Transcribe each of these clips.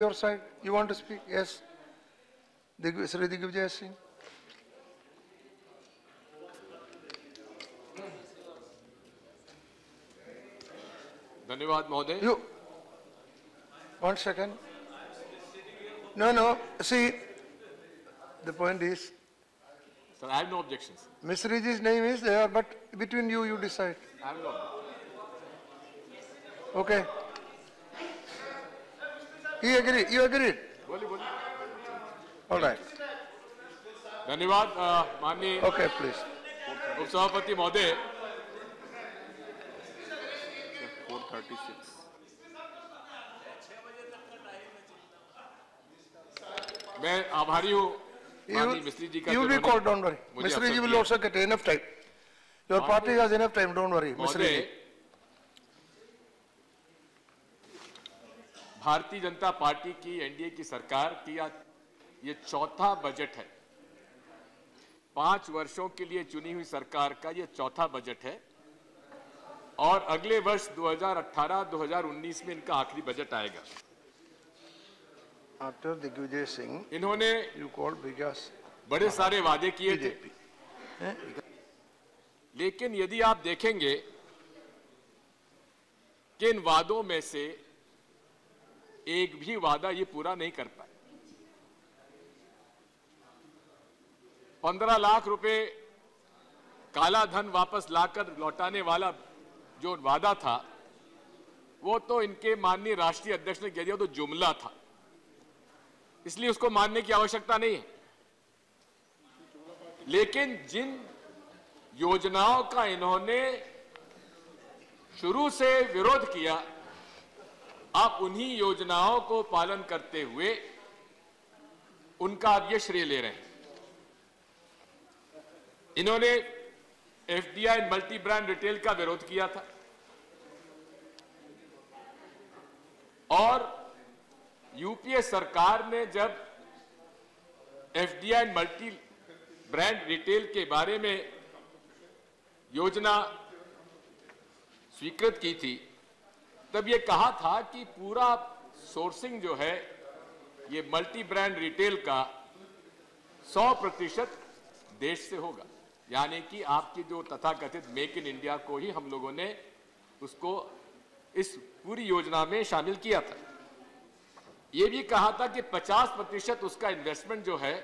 your side? You want to speak? Yes. Sri Digvijay Singh. Dhanyavad Mohde. You. One second. No, no. See, the point is. Sir, I have no objections. Ms. Riji's name is there, but between you, you decide. I have no. Okay. He agree you agree right धन्यवाद माननीय okay please उपसभापति महोदय। मैं आभारी हूँ मिस्त्री जी का you ji will also get time your party has enough time don't worry Mistry ji. Bharatiya Janata party की NDA की सरकार की ये चौथा बजट है। पाँच वर्षों के लिए चुनी हुई सरकार का ये चौथा बजट है और अगले वर्ष 2018-2019 में इनका आखिरी बजट आएगा। After Digvijay Singh, इन्होंने बड़े सारे वादे किए थे? लेकिन यदि आप देखेंगे कि इन वादों में से एक भी वादा ये पूरा नहीं कर पाए। पंद्रह लाख रुपए काला धन वापस लाकर लौटाने वाला जो वादा था, वो तो इनके माननीय राष्ट्रीय अध्यक्ष ने कह दिया तो जुमला था। इसलिए उसको मानने की आवश्यकता नहीं है। लेकिन जिन योजनाओं का इन्होंने शुरू से विरोध किया आप उन्हीं योजनाओं को पालन करते हुए उनका अब ये श्रेय ले रहे हैं। इन्होंने एफडीआई मल्टी ब्रांड रिटेल का विरोध किया था और यूपीए सरकार ने जब एफडीआई मल्टी ब्रांड रिटेल के बारे में योजना स्वीकृत की थी तब ये कहा था कि पूरा सोर्सिंग जो है ये मल्टी ब्रांड रिटेल का 100 प्रतिशत देश से होगा। यानी कि आपकी जो तथाकथित मेक इन इंडिया को ही हम लोगों ने उसको इस पूरी योजना में शामिल किया था। ये भी कहा था कि 50 प्रतिशत उसका इन्वेस्टमेंट जो है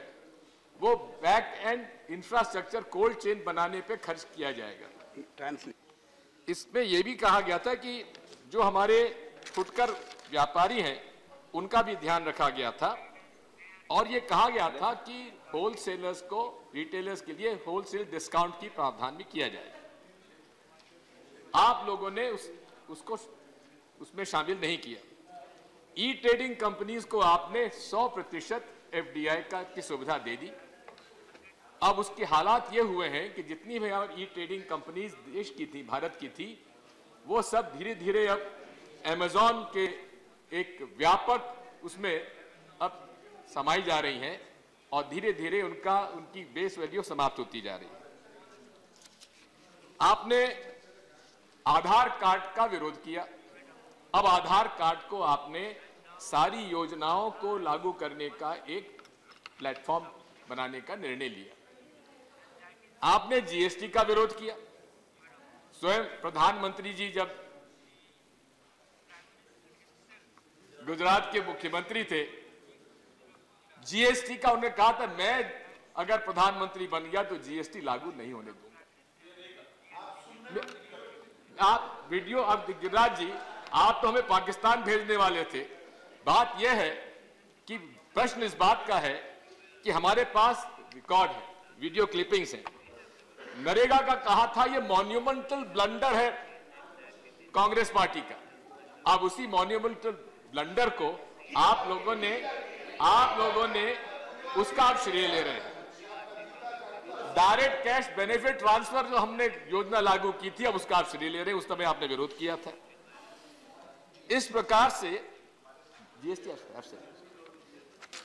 वो back end infrastructure cold chain बनाने पे खर्च किया जाएगा। इसमें यह भी कहा गया था कि जो हमारे फुटकर व्यापारी हैं, उनका भी ध्यान रखा गया था। और ये कहा गया था कि होलसेलर्स को रिटेलर्स के लिए होलसेल डिस्काउंट की प्रावधान भी किया जाए। आप लोगों ने उस, उसको, उसमें शामिल नहीं किया। ई ट्रेडिंग कंपनीज़ को आपने 100 प्रतिशत एफ़ का, की सुविधा दे दी। अब उसके हालात ये हुए हैं कि जितनी भी ई ट्रेडिंग कंपनीज़ देश की थी, भारत की थी वो सब धीरे धीरे अब अमेजॉन के एक व्यापक उसमें अब समाई जा रही हैं और धीरे धीरे उनका, उनकी बेस वैल्यू समाप्त होती जा रही है। आपने आधार कार्ड का विरोध किया। अब आधार कार्ड को आपने सारी योजनाओं को लागू करने का एक प्लेटफॉर्म बनाने का निर्णय लिया। आपने जीएसटी का विरोध किया। स्वयं प्रधानमंत्री जी जब गुजरात के मुख्यमंत्री थे जीएसटी का उन्होंने कहा था, मैं अगर प्रधानमंत्री बन गया तो जीएसटी लागू नहीं होने दूँगा। आप वीडियो अब गिरिराज जी, आप तो हमें पाकिस्तान भेजने वाले थे। बात यह है कि प्रश्न इस बात का है कि हमारे पास रिकॉर्ड है, वीडियो क्लिपिंग्स हैं। नरेगा का कहा था, ये मॉन्यूमेंटल ब्लंडर है कांग्रेस पार्टी का। अब उसी मॉन्यूमेंटल ब्लंडर को आप लोगों ने, आप लोगों ने उसका आप श्रेय ले रहे हैं। डायरेक्ट कैश बेनिफिट ट्रांसफ़र जो हमने योजना लागू की थी, अब उसका आप श्रेय ले रहे हैं, उस समय आपने विरोध किया था। इस प्रकार से जीएसटी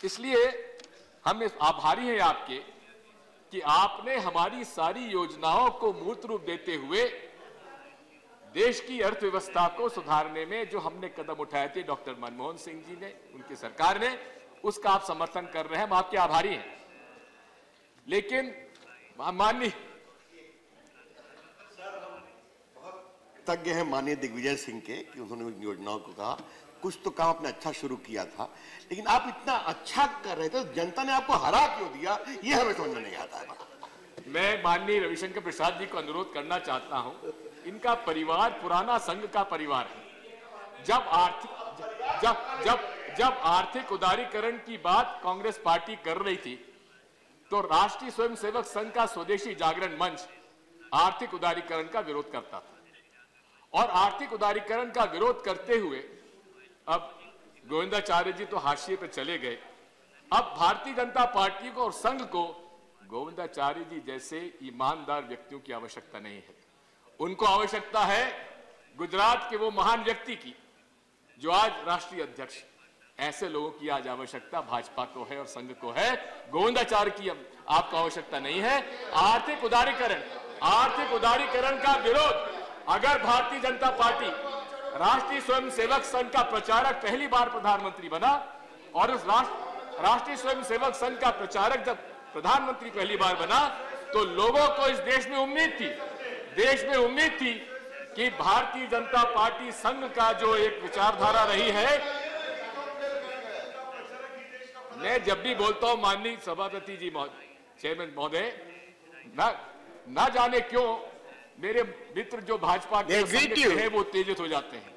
इसलिए हम आभारी हैं आपके कि आपने हमारी सारी योजनाओं को मूर्त रूप देते हुए देश की अर्थव्यवस्था को सुधारने में जो हमने कदम उठाए थे, डॉक्टर मनमोहन सिंह जी ने, उनकी सरकार ने, उसका आप समर्थन कर रहे हैं, हम आपके आभारी हैं। लेकिन माननीय कृतज्ञ हैं माननीय दिग्विजय सिंह के कि उन्होंने उन योजनाओं को कहा। कुछ तो काम आपने अच्छा शुरू किया था, लेकिन आप इतना अच्छा कर रहे थे, जनता ने आपको हरा क्यों दिया? ये हमें समझ में नहीं आता है। मैं माननीय रविशंकर प्रसाद जी को अनुरोध करना चाहता हूँ, इनका परिवार पुराना संघ का परिवार है। जब आर्थिक, जब जब जब आर्थिक उदारीकरण की बात कांग्रेस पार्टी कर रही थी तो राष्ट्रीय स्वयंसेवक संघ का स्वदेशी जागरण मंच आर्थिक उदारीकरण का विरोध करता था। और आर्थिक उदारीकरण का विरोध करते हुए अब गोविंदाचार्य जी तो हाशिए पर चले गए। अब भारतीय जनता पार्टी को और संघ को गोविंदाचार्य जी जैसे ईमानदार व्यक्तियों की आवश्यकता नहीं है। उनको आवश्यकता है गुजरात के वो महान व्यक्ति की, जो आज राष्ट्रीय अध्यक्ष ऐसे लोगों की आज आवश्यकता भाजपा को है और संघ को है। गोविंदाचार्य की आपको आवश्यकता नहीं है। आर्थिक उदारीकरण आर्थिक उदारीकरण का विरोध अगर भारतीय जनता पार्टी राष्ट्रीय स्वयंसेवक संघ का प्रचारक पहली बार प्रधानमंत्री बना और उस राष्ट्र राष्ट्रीय स्वयंसेवक संघ का प्रचारक जब प्रधानमंत्री पहली बार बना तो लोगों को इस देश में उम्मीद थी देश में उम्मीद थी कि भारतीय जनता पार्टी संघ का जो एक विचारधारा रही है मैं जब भी बोलता हूँ माननीय सभापति जी चेयरमैन महोदय न, न जाने क्यों मेरे मित्र जो भाजपा के हैं वो तेजित हो जाते हैं।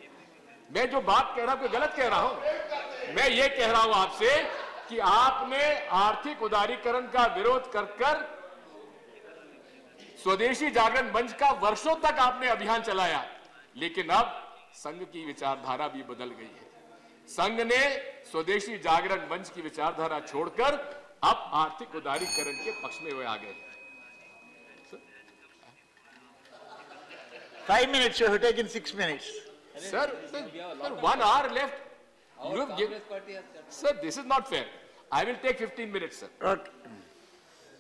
मैं जो बात कह रहा हूँ गलत कह रहा हूँ। मैं ये कह रहा हूँ आपसे कि आपने आर्थिक उदारीकरण का विरोध कर कर स्वदेशी जागरण मंच का वर्षों तक आपने अभियान चलाया लेकिन अब संघ की विचारधारा भी बदल गई है। संघ ने स्वदेशी जागरण मंच की विचारधारा छोड़कर अब आर्थिक उदारीकरण के पक्ष में वे आ गए Five minutes, you have taken six minutes. Sir, sir, sir one hour left. You have given, sir, this is not fair. I will take 15 minutes, sir. Okay.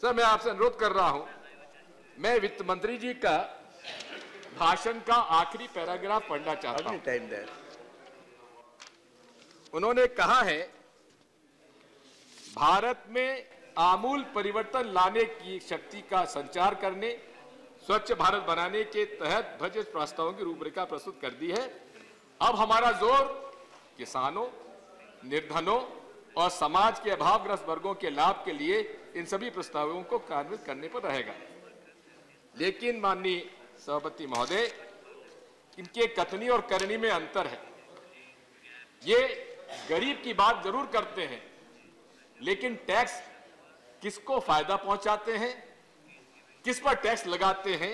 Sir मैं आपसे अनुरोध कर रहा हूँ मैं वित्त मंत्री जी का भाषण का आखिरी पैराग्राफ पढ़ना चाहता हूँ? उन्होंने कहा है भारत में आमूल परिवर्तन लाने की शक्ति का संचार करने स्वच्छ भारत बनाने के तहत बजट प्रस्तावों की रूपरेखा प्रस्तुत कर दी है। अब हमारा ज़ोर किसानों, निर्धनों और समाज के अभावग्रस्त वर्गों के लाभ के लिए इन सभी प्रस्तावों को कार्यान्वित करने पर रहेगा। लेकिन माननीय सभापति महोदय, इनके कथनी और करनी में अंतर है। ये गरीब की बात ज़रूर करते हैं, लेकिन टैक्स किसको फ़ायदा पहुंचाते हैं? किस पर टैक्स लगाते हैं,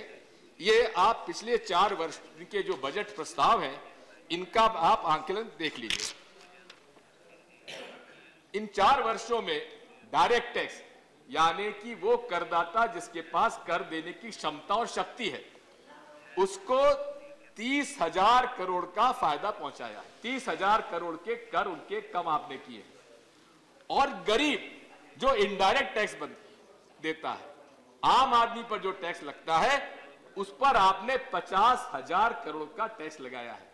ये आप पिछले चार वर्ष के जो बजट प्रस्ताव हैं, इनका आप आंकलन देख लीजिए। इन चार वर्षों में डायरेक्ट टैक्स यानी कि वो करदाता जिसके पास कर देने की क्षमता और शक्ति है, उसको तीस हज़ार करोड़ का फ़ायदा पहुँचाया। है तीस हज़ार करोड़ के कर उनके कम आपने किए। और गरीब जो इनडायरेक्ट टैक्स देता है आम आदमी पर जो टैक्स लगता है, उस पर आपने पचास हज़ार करोड़ का टैक्स लगाया है।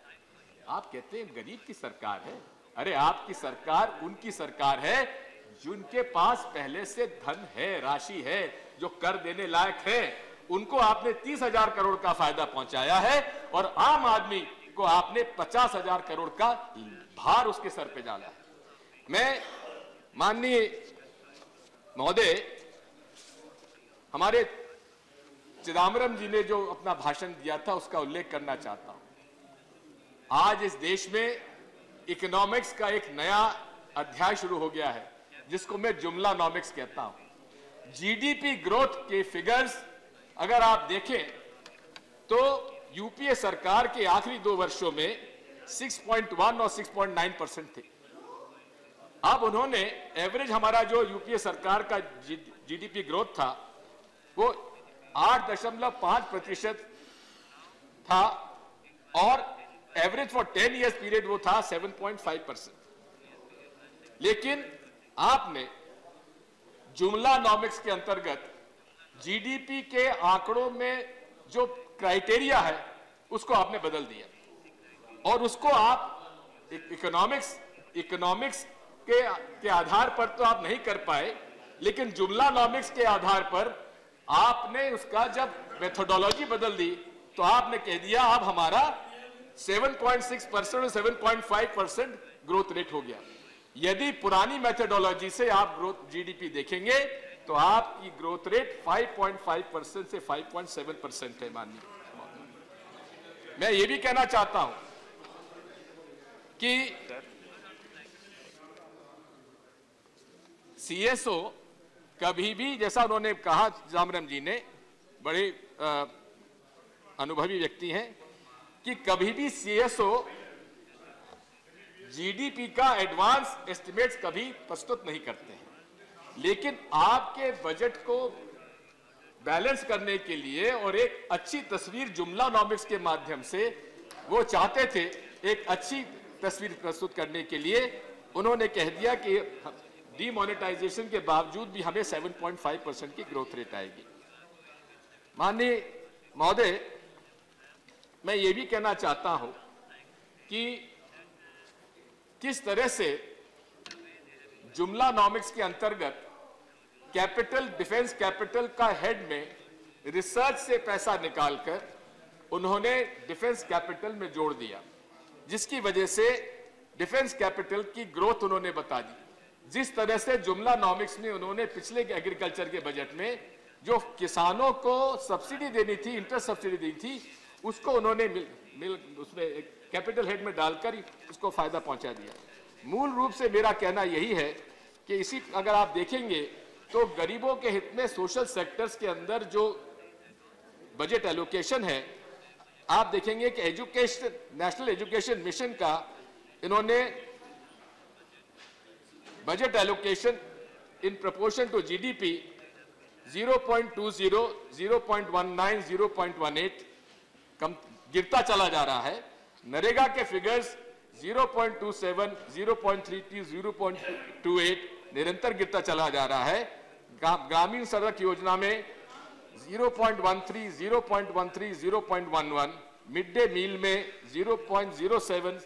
आप कहते हैं, गरीब की सरकार है। अरे, आपकी सरकार उनकी सरकार है, जिनके पास पहले से धन है, राशि है, जो कर देने लायक है, उनको आपने तीस हज़ार करोड़ का फ़ायदा पहुँचाया है और आम आदमी को आपने पचास हज़ार करोड़ का भार उसके सर पे डाला है। मैं माननीय महोदय हमारे चिदम्बरम जी ने जो अपना भाषण दिया था, उसका उल्लेख करना चाहता हूँ। आज इस देश में इकोनॉमिक्स का एक नया अध्याय शुरू हो गया है, जिसको मैं जुमला नॉमिक्स कहता हूँ। जीडीपी ग्रोथ के फिगर्स अगर आप देखें तो यूपीए सरकार के आखिरी दो वर्षों में 6.1 और 6.9 परसेंट थे। अब उन्होंने एवरेज हमारा जो यूपीए सरकार का जीडीपी ग्रोथ था वो आठ दशमलव पाँच प्रतिशत था और average for ten years period वो था सेवन पॉइंट फाइव परसेंट लेकिन आपने जुमला नॉमिक्स के अंतर्गत जीडीपी के आंकड़ों में जो क्राइटेरिया है, उसको आपने बदल दिया। और उसको आप इकोनॉमिक्स इकोनॉमिक्स के के आधार पर तो आप नहीं कर पाए, लेकिन जुमला नॉमिक्स के आधार पर आपने उसका जब मेथोडोलॉजी बदल दी तो आपने कह दिया, अब हमारा 7.6 परसेंट और 7.5 परसेंट ग्रोथ रेट हो गया। यदि पुरानी मेथोडोलॉजी से आप ग्रोथ जीडीपी देखेंगे तो आपकी ग्रोथ रेट 5.5 परसेंट से 5.7 परसेंट है, माननीय। मैं ये भी कहना चाहता हूँ कि सीएसओ कभी भी जैसा उन्होंने कहा जामरम जी ने बड़े अ, अनुभवी व्यक्ति हैं कि कभी भी सीएसओ जीडीपी का एडवांस एस्टिमेट्स कभी प्रस्तुत नहीं करते हैं। लेकिन आपके बजट को बैलेंस करने के लिए और एक अच्छी तस्वीर जुमला नॉमिक्स के माध्यम से वो चाहते थे एक अच्छी तस्वीर प्रस्तुत करने के लिए उन्होंने कह दिया कि डीमोनेटाइजेशन के बावजूद भी हमें 7.5 परसेंट की ग्रोथ रेट आएगी। माननीय महोदय, मैं ये भी कहना चाहता हूँ कि किस तरह से जुमला नॉमिक्स के अंतर्गत कैपिटल, डिफेंस कैपिटल का हेड में रिसर्च से पैसा निकालकर उन्होंने डिफेंस कैपिटल में जोड़ दिया, जिसकी वजह से डिफेंस कैपिटल की ग्रोथ उन्होंने बता दी। जिस तरह से जुमला नॉमिक्स में उन्होंने पिछले एग्रीकल्चर के बजट में जो किसानों को सब्सिडी देनी थी इंटरेस्ट सब्सिडी दी थी उसको उन्होंने मिल, मिल उसमें कैपिटल हेड में डालकर उसको फ़ायदा पहुँचा दिया। मूल रूप से मेरा कहना यही है कि इसी अगर आप देखेंगे तो गरीबों के हित में सोशल सेक्टर्स के अंदर जो बजट एलोकेशन है आप देखेंगे कि एजुकेशन नेशनल एजुकेशन मिशन का इन्होंने budget allocation in proportion to GDP 0.20, 0.19, 0.18 कम गिरता चला जा रहा है नरेगा के फिगर्स 0.27, 0.32, 0.28 निरंतर गिरता चला जा रहा है ग्रामीण सड़क योजना में 0.13, 0.13, 0.11 मिड डे मील में 0.07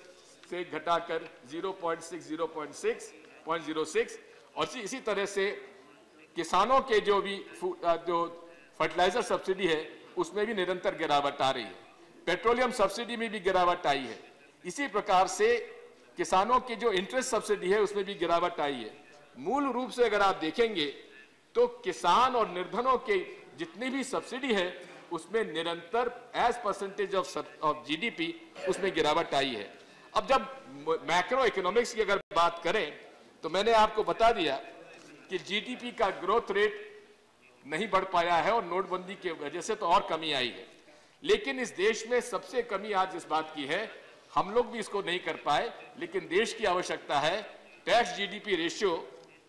से घटाकर 0.6, 0.6, 0.06 और इसी तरह से किसानों के जो भी जो फर्टिलाइज़र सब्सिडी है, उसमें भी निरंतर गिरावट आ रही है। पेट्रोलियम सब्सिडी में भी गिरावट आई है। इसी प्रकार से किसानों की जो इंटरेस्ट सब्सिडी है, उसमें भी गिरावट आई है। मूल रूप से अगर आप देखेंगे तो किसान और निर्धनों के जितनी भी सब्सिडी है, उसमें निरंतर as percentage of of GDP उसमें गिरावट आई है। अब जब मैक्रो इकोनॉमिक्स की अगर बात करें तो मैंने आपको बता दिया कि जीडीपी का ग्रोथ रेट नहीं बढ़ पाया है और नोटबंदी की वजह से तो और कमी आई है। लेकिन इस देश में सबसे कमी आज इस बात की है, हम लोग भी इसको नहीं कर पाए, लेकिन देश की आवश्यकता है। टैक्स जीडीपी रेशियो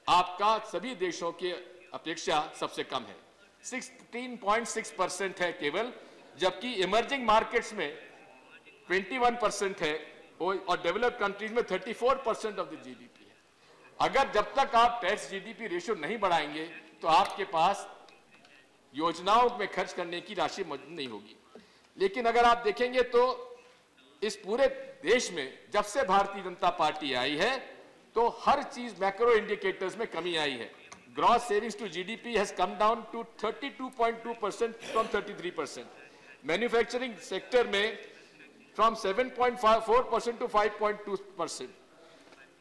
आपका सभी देशों की अपेक्षा सबसे कम है। 16.6 परसेंट है केवल, जबकि इमर्जिंग मार्केट्स में 21 परसेंट है और डेवलप्ड कंट्रीज़ में 34 परसेंट ऑफ़ द जीडीपी अगर जब तक आप टैक्स जीडीपी रेशियो नहीं बढ़ाएँगे तो आपके पास योजनाओं में खर्च करने की राशि मौजूद नहीं होगी। लेकिन अगर आप देखेंगे तो इस पूरे देश में जब से भारतीय जनता पार्टी आई है तो हर चीज़ मैक्रो इंडिकेटर्स में कमी आई है। Gross savings to GDP has come down to 32.2 percent from 33 percent manufacturing sector में from 7.4 percent to 5.2 percent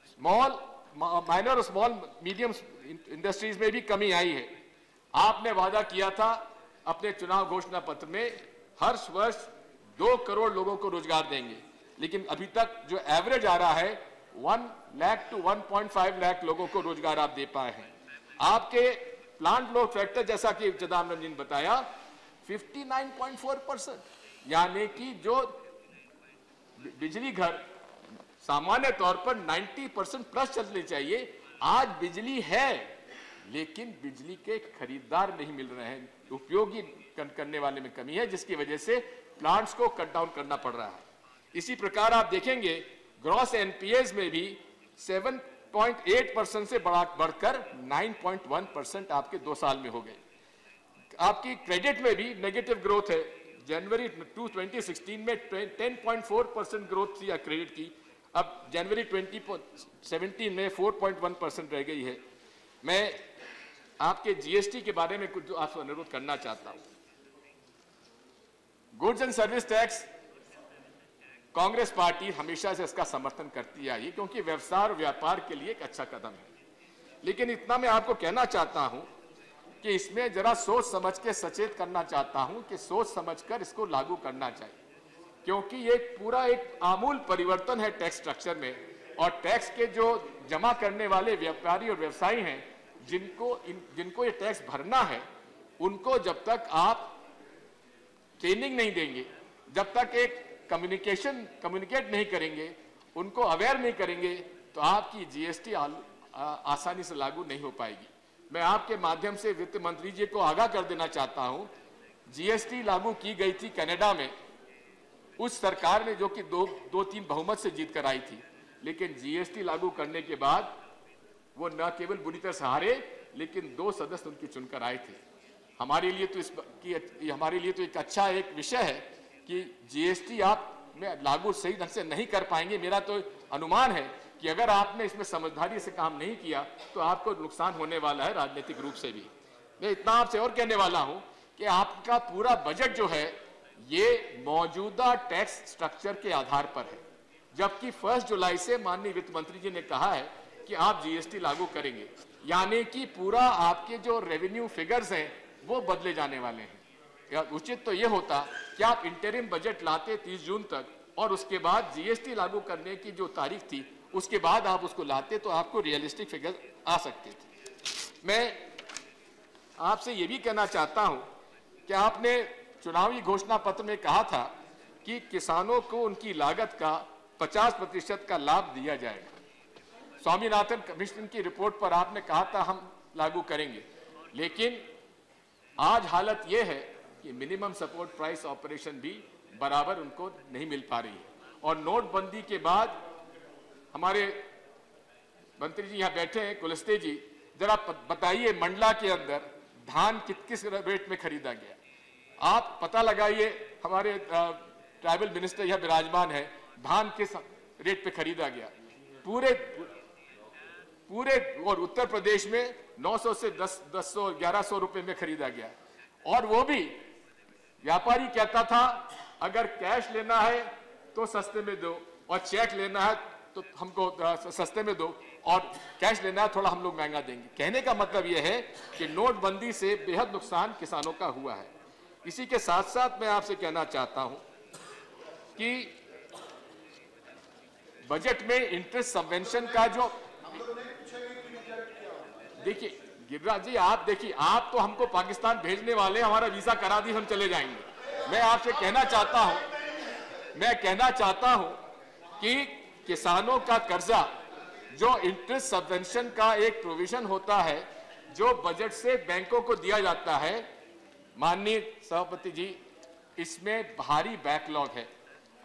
small minor और स्मॉल मीडियम इंडस्ट्रीज़ में भी कमी आई है। आपने वादा किया था अपने चुनाव घोषणा पत्र में, हर वर्ष दो करोड़ लोगों को रोज़गार देंगे। लेकिन अभी तक जो एवरेज आ रहा है one lakh to one point five lakh लोगों को रोज़गार आप दे पाए हैं। आपके प्लांट लोड फैक्टर जैसा कि जदाम रंजन बताया 59.4 परसेंट यानी कि जो बिजली घर सामान्य तौर पर 90 परसेंट प्लस चलनी चाहिए। आज बिजली है, लेकिन बिजली के खरीदार नहीं मिल रहे हैं। उपयोगी करने वाले में कमी है, जिसकी वजह से प्लांट्स को कट डाउन करना पड़ रहा है। इसी प्रकार आप देखेंगे, ग्रॉस एनपीएस में भी 7.8 परसेंट से बढ़ा, बढ़कर 9.1 परसेंट आपके दो साल में हो गए। आपकी क्रेडिट में भी नेगेटिव ग्रोथ है। जनवरी टू 2016 में 10.4 परसेंट ग्रोथ थी क्रेडिट की। अब जनवरी 2017 में 4.1 परसेंट रह गई है। मैं आपके जीएसटी के बारे में कुछ आपसे अनुरोध करना चाहता हूँ। Goods and service tax Congress party हमेशा से इसका समर्थन करती आई क्योंकि व्यवसाय और व्यापार के लिए एक अच्छा कदम है। लेकिन इतना मैं आपको कहना चाहता हूँ कि इसमें जरा सोच समझ के सचेत करना चाहता हूँ कि सोच समझकर इसको लागू करना चाहिए। क्योंकि ये पूरा एक आमूल परिवर्तन है टैक्स स्ट्रक्चर में। और टैक्स के जो जमा करने वाले व्यापारी और व्यवसायी हैं जिनको इन, जिनको ये टैक्स भरना है उनको जब तक आप ट्रेनिंग नहीं देंगे जब तक एक कम्युनिकेशन कम्युनिकेट नहीं करेंगे उनको अवेयर नहीं करेंगे तो आपकी जीएसटी आसानी से लागू नहीं हो पाएगी। मैं आपके माध्यम से वित्त मंत्री जी को आगाह कर देना चाहता हूँ। जीएसटी लागू की गई थी कनाडा में। उस सरकार ने जो कि दो दो तीन बहुमत से जीत कर आई थी, लेकिन जीएसटी लागू करने के बाद वो न केवल बुरी तरह से हारे, लेकिन दो सदस्य उनकी चुनकर आए थे। हमारे लिए तो इस की हमारे लिए तो एक अच्छा एक विषय है कि जीएसटी आप में लागू सही ढंग से नहीं कर पाएँगे। मेरा तो अनुमान है कि अगर आपने इसमें समझदारी से काम नहीं किया तो आपको नुकसान होने वाला है राजनीतिक रूप से भी। मैं इतना आपसे और कहने वाला हूँ कि आपका पूरा बजट जो है ये मौजूदा टैक्स स्ट्रक्चर के आधार पर है। जबकि फ़र्स्ट जुलाई से माननीय वित्त मंत्री जी ने कहा है कि आप जीएसटी लागू करेंगे, यानी कि पूरा आपके जो रेवेन्यू फिगर्स हैं, वो बदले जाने वाले हैं। उचित तो ये होता कि आप इंटरिम बजट लाते 30 जून तक और उसके बाद जीएसटी लागू करने की जो तारीख थी, उसके बाद आप उसको लाते तो आपको रियलिस्टिक फिगर आ सकते थे। मैं आपसे ये भी कहना चाहता हूँ कि आपने चुनावी घोषणा पत्र में कहा था कि किसानों को उनकी लागत का 50 प्रतिशत का लाभ दिया जाएगा। स्वामीनाथन कमीशन की रिपोर्ट पर आपने कहा था, हम लागू करेंगे। लेकिन आज हालत यह है कि मिनिमम सपोर्ट प्राइस ऑपरेशन भी बराबर उनको नहीं मिल पा रही है। और नोटबंदी के बाद हमारे मंत्री जी यहाँ बैठे हैं, कुलस्ते जी, जरा बताइए मंडला के अंदर धान किस किस रेट में खरीदा गया? आप पता लगाइए, हमारे ट्राइबल मिनिस्टर यह विराजमान है, धान किस रेट पे खरीदा गया। पूरे पूरे और उत्तर प्रदेश में 900 से 10 दस सौ, ग्यारह सौ रुपए में खरीदा गया। और वो भी, व्यापारी कहता था, अगर कैश लेना है तो सस्ते में दो, और चेक लेना है तो हमको सस्ते में दो, और कैश लेना है, थोड़ा हम लोग महँगा देंगे। कहने का मतलब यह है कि नोटबंदी से बेहद नुकसान किसानों का हुआ है। इसी के साथ साथ मैं आपसे कहना चाहता हूँ कि बजट में इंटरेस्ट सबवेंशन का जो देखिए, गिरिराज जी, आप देखिए, आप तो हमको पाकिस्तान भेजने वाले हमारा वीज़ा करा दी, हम चले जाएँगे। मैं आपसे कहना चाहता हूँ, मैं कहना चाहता हूँ कि किसानों का कर्जा, जो इंटरेस्ट सबवेंशन का एक प्रोविज़न होता है, जो बजट से बैंकों को दिया जाता है माननीय सभापति जी इसमें भारी बैकलॉग है।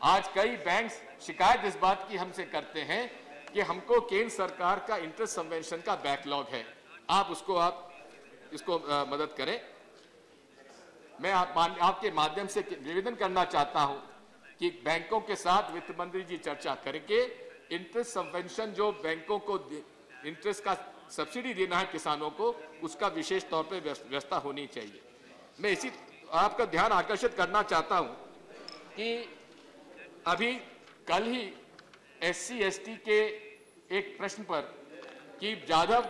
आज कई बैंक शिकायत इस बात की हमसे करते हैं कि हमको केंद्र सरकार का इंटरेस्ट सबवेंशन का बैकलॉग है। आप उसको आप इसको आ, मदद करें। मैं आप, आपके माध्यम से निवेदन करना चाहता हूँ कि बैंकों के साथ वित्त मंत्री जी चर्चा करके इंटरेस्ट सबवेंशन जो बैंकों को इंटरेस्ट का सब्सिडी देना है किसानों को उसका विशेष तौर पर व्यवस्था होनी चाहिए। मैं इसी आपका ध्यान आकर्षित करना चाहता हूँ कि अभी कल ही एस सी के एक प्रश्न पर कि जाधव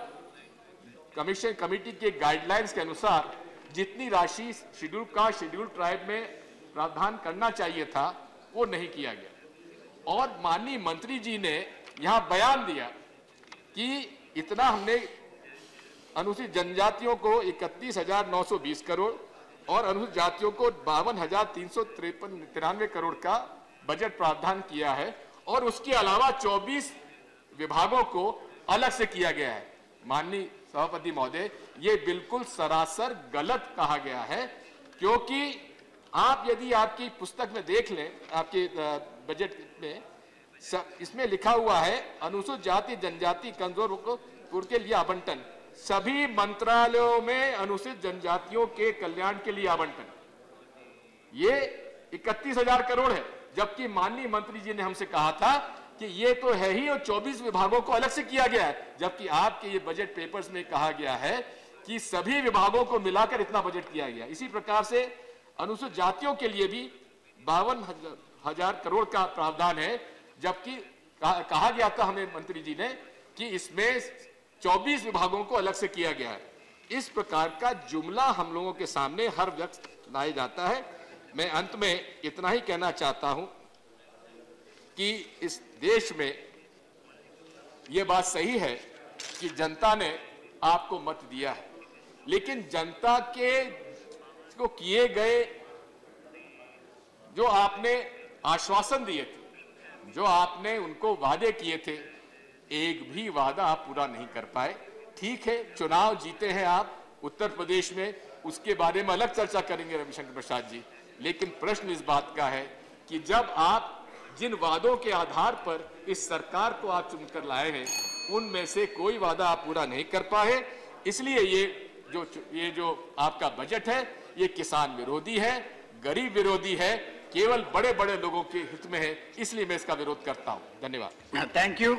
कमीशन कमेटी के गाइडलाइंस के अनुसार जितनी राशि शेड्यूल का शेड्यूल ट्राइब में प्रावधान करना चाहिए था, वो नहीं किया गया। और माननीय मंत्री जी ने यहाँ बयान दिया कि इतना हमने अनुसूचित जनजातियों को इकतीस हज़ार नौ सौ बीस करोड़ और अनुसूचित जातियों को बावन हज़ार तीन सौ तिरपन तिरानवे करोड़ का बजट प्रावधान किया है और उसके अलावा 24 विभागों को अलग से किया गया है। माननीय सभापति महोदय, ये बिल्कुल सरासर गलत कहा गया है, क्योंकि आप यदि आपकी पुस्तक में देख लें, आपके बजट में इसमें लिखा हुआ है, अनुसूचित जाति जनजाति कमज़ोर के लिए आवंटन। सभी मंत्रालयों में अनुसूचित जनजातियों के कल्याण के लिए आवंटन। ये इकतीस हज़ार करोड़ है जबकि माननीय मंत्री जी ने हमसे कहा था कि ये तो है ही और 24 विभागों को अलग से किया गया है जबकि आपके ये बजट पेपर्स में कहा गया है कि सभी विभागों को मिलाकर इतना बजट किया गया। इसी प्रकार से अनुसूचित जातियों के लिए भी बावन हज़ार करोड़ का प्रावधान है जबकि कहा, गया था हमें मंत्री जी ने कि इसमें 24 विभागों को अलग से किया गया है। इस प्रकार का जुमला हम लोगों के सामने हर वक्त लाया जाता है। मैं अंत में इतना ही कहना चाहता हूँ कि इस देश में यह बात सही है कि जनता ने आपको मत दिया है। लेकिन जनता के को किए गए जो आपने आश्वासन दिए थे, जो आपने उनको वादे किए थे एक भी वादा आप पूरा नहीं कर पाए। ठीक है, चुनाव जीते हैं आप, उत्तर प्रदेश में, उसके बारे में अलग चर्चा करेंगे रविशंकर प्रसाद जी। लेकिन प्रश्न इस बात का है कि जब आप जिन वादों के आधार पर इस सरकार को आप चुनकर लाए हैं, उनमें से कोई वादा आप पूरा नहीं कर पाए। इसलिए ये जो ये जो आपका बजट है, ये किसान विरोधी है, गरीब विरोधी है, केवल बड़े बड़े लोगों के हित में है, इसलिए मैं इसका विरोध करता हूँ। धन्यवाद। Thank you.